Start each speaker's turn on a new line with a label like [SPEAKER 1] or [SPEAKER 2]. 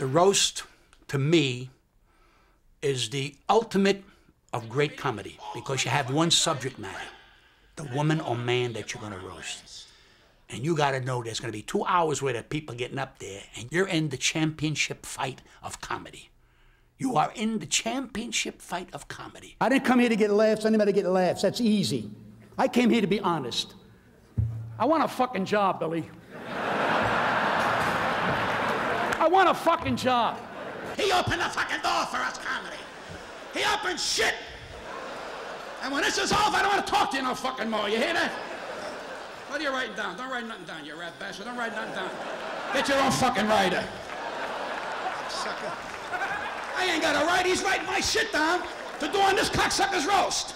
[SPEAKER 1] The roast, to me, is the ultimate of great comedy because you have one subject matter the woman or man that you're going to roast. And you got to know there's going to be two hours where the people getting up there, and you're in the championship fight of comedy. You are in the championship fight of comedy.
[SPEAKER 2] I didn't come here to get laughs. Anybody get laughs. That's easy. I came here to be honest. I want a fucking job, Billy. Want a fucking job.
[SPEAKER 1] He opened the fucking door for us comedy. He opened shit. And when this is over, I don't want to talk to you no fucking more. You hear that? What are you writing down? Don't write nothing down, you rat bastard. Don't write nothing down. Get your own fucking writer. Sucker. I ain't got a right. He's writing my shit down to doing this cocksucker's roast.